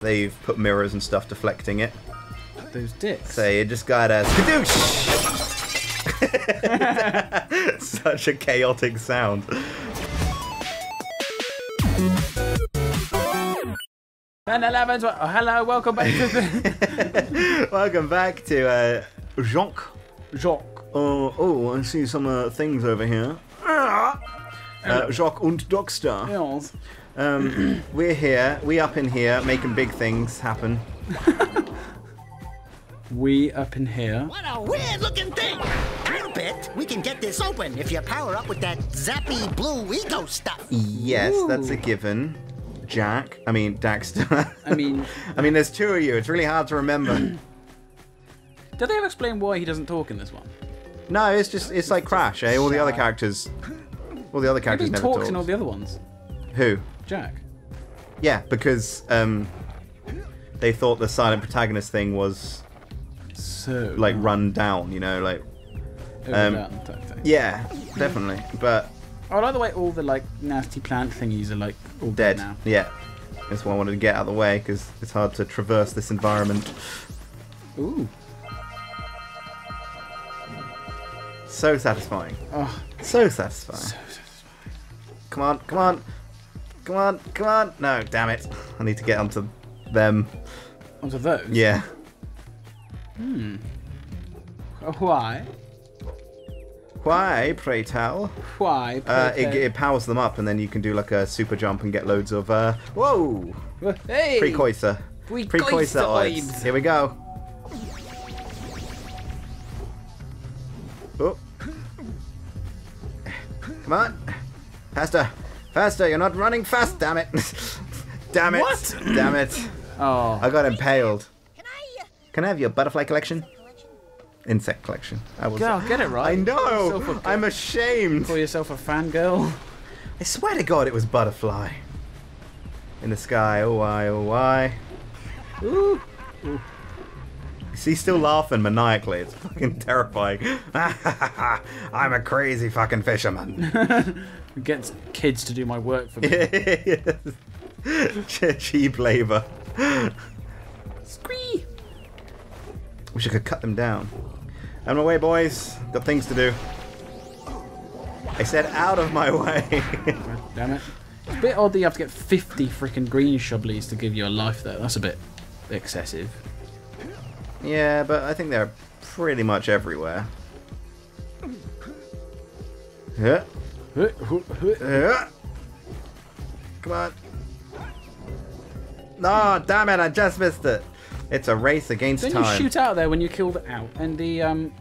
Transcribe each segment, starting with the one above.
they've put mirrors and stuff deflecting it. Those dicks. So you just gotta skadoosh! Such a chaotic sound. Ben Elevens, oh, hello, welcome back to the Welcome back to uh, Jacques. Jacques. Oh, oh, I see some uh, things over here. Uh, Jacques und Dogstar. Yes. Um, we're here, we up in here, making big things happen. We up in here. What a weird looking thing! I'll bet we can get this open if you power up with that zappy blue eco stuff. Yes, that's a given. Jak, I mean Daxter. I mean, I mean, there's two of you. It's really hard to remember. did they ever explain why he doesn't talk in this one? no, it's just it's like Crash. Eh? All the other characters, all the other Maybe characters he never talks talk. in all the other ones. Who? Jak. Yeah, because um, they thought the silent protagonist thing was So like run down. You know, like um, type yeah, definitely. But I like the way all the like nasty plant thingies are like all dead. dead now. Yeah, that's why I wanted to get out of the way because it's hard to traverse this environment. Ooh. So satisfying. Oh, So satisfying. so satisfying. Come on, come on, come on, come on. No, damn it. I need to get onto them. Onto those. Yeah. Oh, Why? Why, pray tell? Why? Uh, pray it, it powers them up, and then you can do like a super jump and get loads of uh, whoa. Hey. precoicer, precoicer Precoiceroids. oids. Here we go. Oh. Come on, faster, faster! You're not running fast. Damn it! damn it! What? Damn it! Oh. I got impaled. Can I? Uh, Can I have your butterfly collection? Insect collection. I was. Girl, get it right. I know. Call yourself a- I'm ashamed. Call yourself a fangirl. I swear to God, it was butterfly. In the sky. Oh why? Oh why? Ooh. He's still laughing maniacally. It's fucking terrifying. I'm a crazy fucking fisherman. Gets kids to do my work for me. Ch- Cheap labor. Squee. Wish I could cut them down. Out of my way, boys. Got things to do. I said out of my way. Damn it. It's a bit odd that you have to get 50 freaking green shubblies to give you a life, though. That's a bit excessive. Yeah, but I think they're pretty much everywhere. Yeah. Yeah. Come on. No, damn it, I just missed it. It's a race against you time. You shoot out there when you kill the out and the um,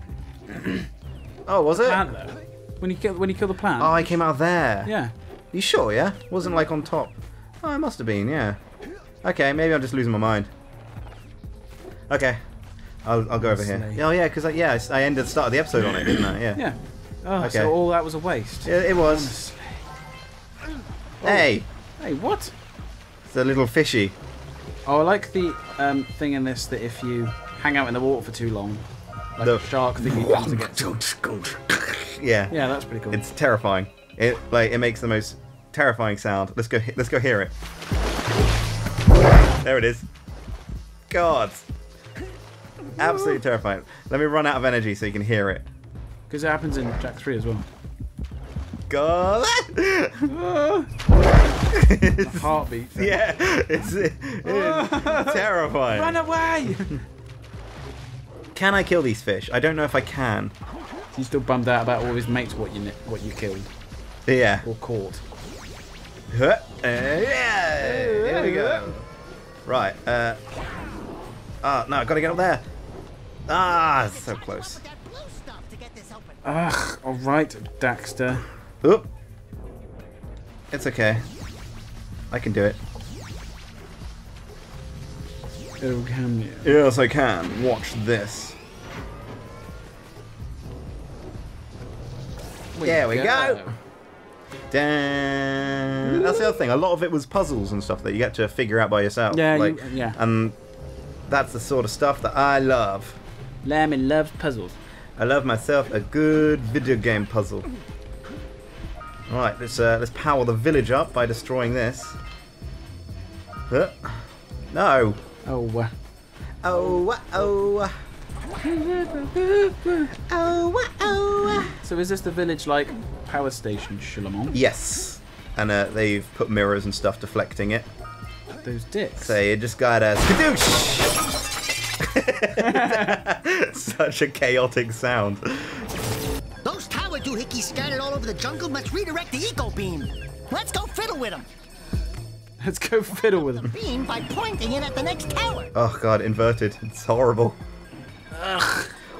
oh, was it? plant though. When you kill when you kill the plant. Oh, I came out there. yeah. You sure, yeah? Wasn't like on top. Oh, it must have been, yeah. Okay, maybe I'm just losing my mind. Okay. I'll, I'll go over here. Oh, yeah, because I, yeah, I ended the start of the episode on it, didn't I? Yeah. Yeah. Oh, Okay. so all that was a waste. Yeah, it was. Honestly. Hey, Hey, what? it's a little fishy. Oh, I like the um, thing in this that if you hang out in the water for too long, like The- shark thing you to get. Yeah. Yeah, that's pretty cool. It's terrifying. It like it makes the most terrifying sound. Let's go. Let's go hear it. There it is. God. Absolutely terrifying. Let me run out of energy so you can hear it. Because it happens in Jak 3 as well. God. Heartbeat. thing. yeah, it's, it is terrifying. Run away! Can I kill these fish? I don't know if I can. He's still bummed out about all his mates what you what you killed Yeah. or caught. Huh. Uh, yeah. Here we go. Right. Uh. Ah, no, I gotta get up there. Ah, so close. with that blue stuff to get this open. Ugh, alright, Daxter. Oop. It's okay. I can do it. Oh, can you? Yes, I can. Watch this. There we go. Damn. That's the other thing. A lot of it was puzzles and stuff that you get to figure out by yourself. Yeah, you- like, yeah. And that's the sort of stuff that I love. Lemmy loves puzzles. I love myself a good video game puzzle. Alright, let's uh, let's power the village up by destroying this. Huh. No. Oh, uh, Oh, oh. Oh, oh. so is this the village like power station, Shulamon? Yes. And uh, they've put mirrors and stuff deflecting it. Those dicks. So you just gotta skadoosh! Such a chaotic sound. Those tower doohickeys scattered all over the jungle must redirect the eco beam. Let's go fiddle with them. Let's go fiddle with them. Beam by pointing it at the next tower. Oh god, inverted. It's horrible.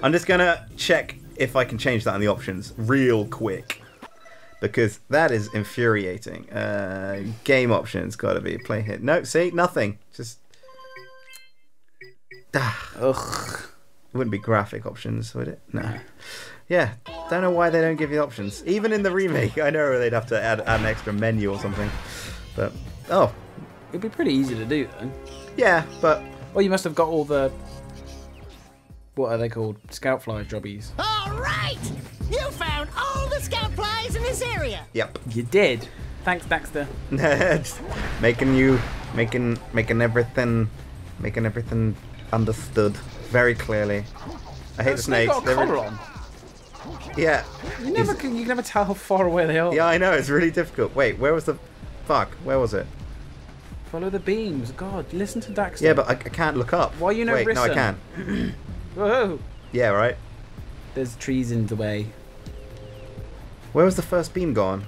I'm just gonna check if I can change that in the options real quick. Because that is infuriating. Uh, game options gotta be play hit. No, see, nothing. Just. Ah, Ugh. it wouldn't be graphic options, would it? No. Yeah, don't know why they don't give you options. Even in the remake, I know they'd have to add, add an extra menu or something. But, oh, It'd be pretty easy to do then. yeah, but Well, you must have got all the. What are they called? Scout fly jobbies. All right! You found all the scout flies in this area. yep. You did. Thanks, Baxter. Just making you making making everything making everything understood very clearly. I hate the snakes. got a They're collar re- on. yeah. You never can. You can never tell how far away they are. Yeah, I know, it's really difficult. Wait, where was the fuck? Where was it? Follow the beams. God, listen to Daxter. Yeah, but I, I can't look up. Why you no Wait, no, I can. Whoa. Yeah, right. There's trees in the way. Where was the first beam gone?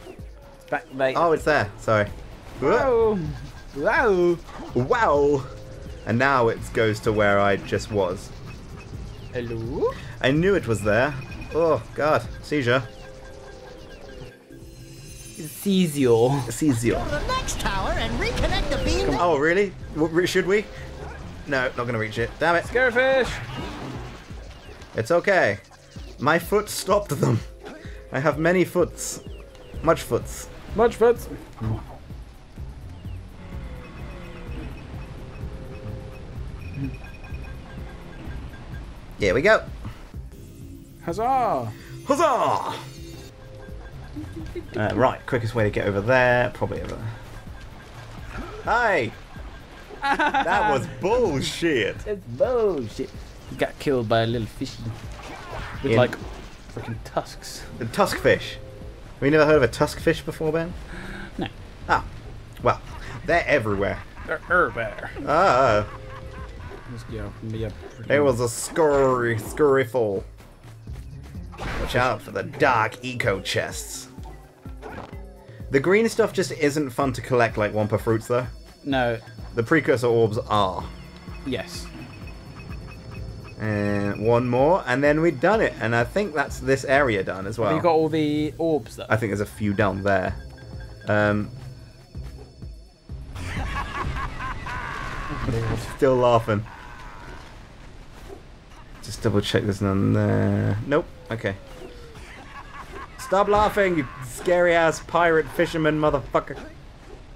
Back late. Oh, it's there. Sorry. Whoa. Whoa. Wow. And now it goes to where I just was. Hello. I knew it was there. Oh God, seizure. Cesio. Seizure. Go to the next tower and reconnect the beam. Oh, really? W- Should we? No, not gonna reach it. Damn it. Scarefish. It's okay. My foot stopped them. I have many foots. Much foots. Much foots. Hmm. Here we go. Huzzah. Huzzah! Uh, right, quickest way to get over there, probably over there. Hi! that was bullshit. It's bullshit. He got killed by a little fishy with In- like freaking tusks. The tusk fish. Have you never heard of a tusk fish before, Ben? No. Ah, well, they're everywhere. They're everywhere. Ah, Must go be a was a scurry, scurry fall. Watch out for the dark eco chests. The green stuff just isn't fun to collect like Wumpa fruits, though. no. The precursor orbs are. Yes. And one more, and then we've done it. And I think that's this area done as well. you got all the orbs though. I think there's a few down there. Um, still laughing. Double check there's none there. Nope. Okay. Stop laughing, you scary ass pirate fisherman motherfucker.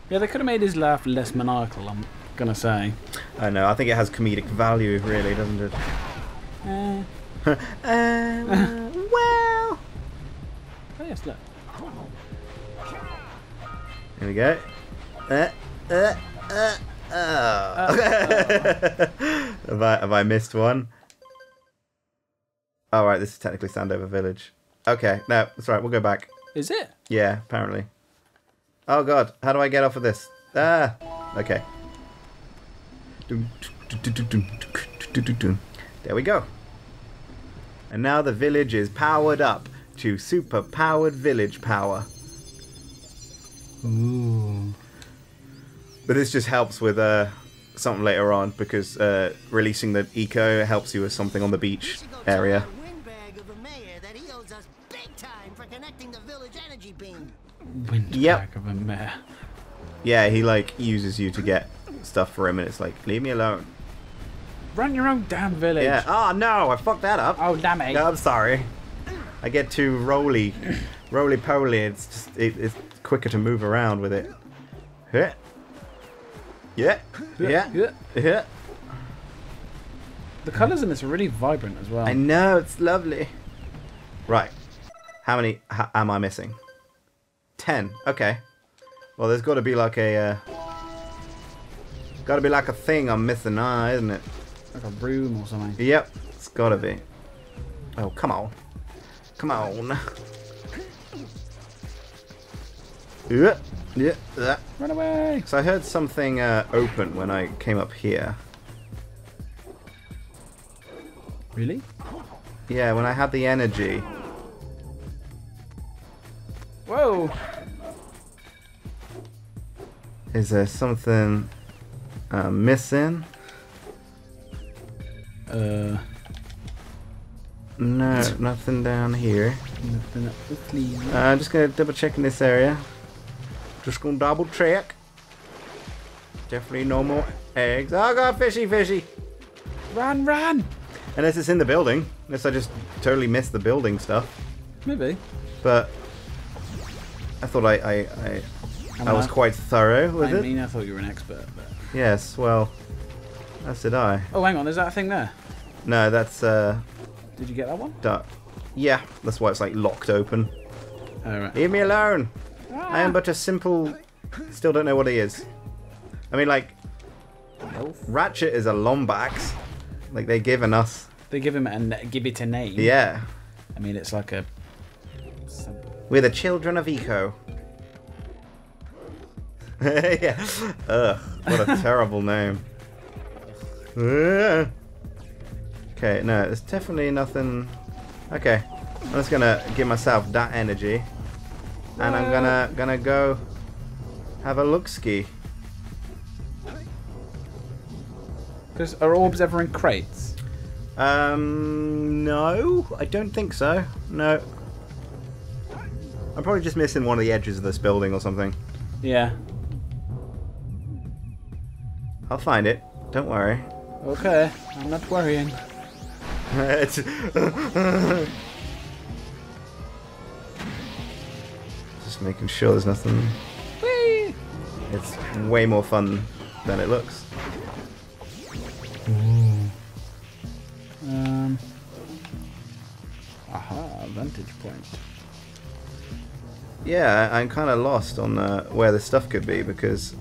Yeah, they could have made his laugh less maniacal. I'm gonna say. I know. I think it has comedic value, really, doesn't it? Uh, well. Oh yes, look. Here we go. Uh, uh, uh, oh. have, I, have I missed one? Oh, right, this is technically Sandover Village. Okay, no, that's right, we'll go back. Is it? Yeah, apparently. Oh god, how do I get off of this? Ah, okay. There we go. And now the village is powered up to super powered village power. Ooh. But this just helps with uh, something later on because uh, releasing the eco helps you with something on the beach area. Yep. of a mare. Yeah, he like uses you to get stuff for him, and it's like, leave me alone. Run your own damn village. Yeah. Oh no, I fucked that up. Oh damn it. No, I'm sorry. I get too roly, roly poly. It's just it, it's quicker to move around with it. Yeah. Yeah. Yeah. Yeah. Yeah. The colours in this are really vibrant as well. I know it's lovely. Right. How many h- am I missing? Ten. Okay. Well, there's got to be like a. Uh... Gotta be like a thing I'm missing, ah, isn't it? Like a room or something. Yep, it's gotta be. Oh, come on. Come on. Yeah, yeah, yeah. Run away! So I heard something uh, open when I came up here. Really? Yeah, when I had the energy. Whoa! Is there something uh, missing? Uh, No, nothing down here. nothing up the sleeve. Uh, I'm just gonna double check in this area. Just gonna double check. Definitely no more eggs. Oh god, fishy, fishy. Run, run! Unless it's in the building. Unless I just totally missed the building stuff. Maybe. But I thought I I, I, I was quite thorough with I it. I mean, I thought you were an expert, but... Yes, well, as did I. Oh, hang on, there's that a thing there. No, that's uh, Did you get that one? duck. Yeah, that's why it's like locked open. Alright. Leave me alone. I am but a simple. Still don't know what he is. I mean, like Ratchet is a Lombax. Like they given us. They give him a give it a name. Yeah, I mean, it's like a. some- we're the children of Eco. yeah. Ugh, what a terrible name. Okay, no, there's definitely nothing. Okay, I'm just gonna give myself that energy, and I'm gonna gonna go have a look ski. Because are orbs ever in crates? Um, no, I don't think so. No. I'm probably just missing one of the edges of this building or something. Yeah. I'll find it. Don't worry. Okay, I'm not worrying. It's- just making sure there's nothing. Whee! It's way more fun than it looks. Yeah, I- I'm kind of lost on uh, where this stuff could be because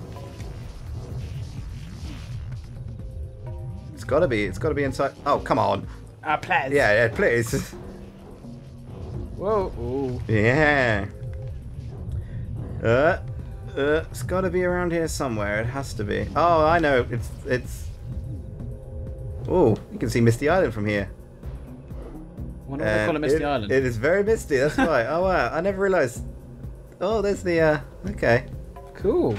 it's gotta be. It's gotta be inside. Oh, come on. Ah, please. Yeah, yeah, please. Whoa. Ooh. Yeah. Uh, uh, it's got to be around here somewhere. It has to be. Oh, I know. It's it's. Oh, you can see Misty Island from here. Wonder why they call it And Misty Island. It is very misty. That's right. Oh wow, I never realised. Oh, there's the. uh Okay, cool.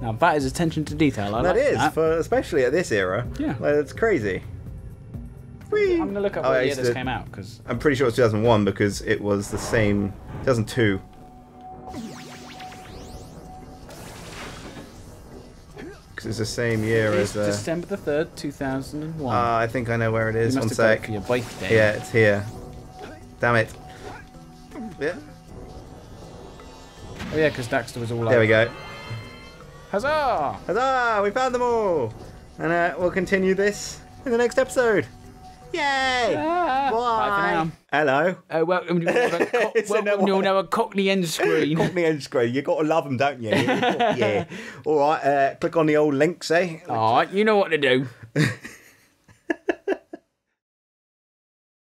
Now that is attention to detail. I that like is that. for especially at this era. Yeah. like, it's crazy. Whee! I'm gonna look up Oh, what year this came out because I'm pretty sure it's 2001 because it was the same. 2002. Because it's the same year it's as. Uh, December the third, two thousand and one. uh, I think I know where it is. you must One have got it sec. for your birthday. Yeah, it's here. Damn it. Yeah. Oh yeah, because Daxter was all There we go. Huzzah! Huzzah! We found them all! And uh, we'll continue this in the next episode. Yay! Ah, bye now. Hello. Uh, welcome to another, co- welcome to. Cockney end screen. Cockney end screen. You got to love them, don't you? yeah. All right. Uh, click on the old links, eh? Alright, you know what to do.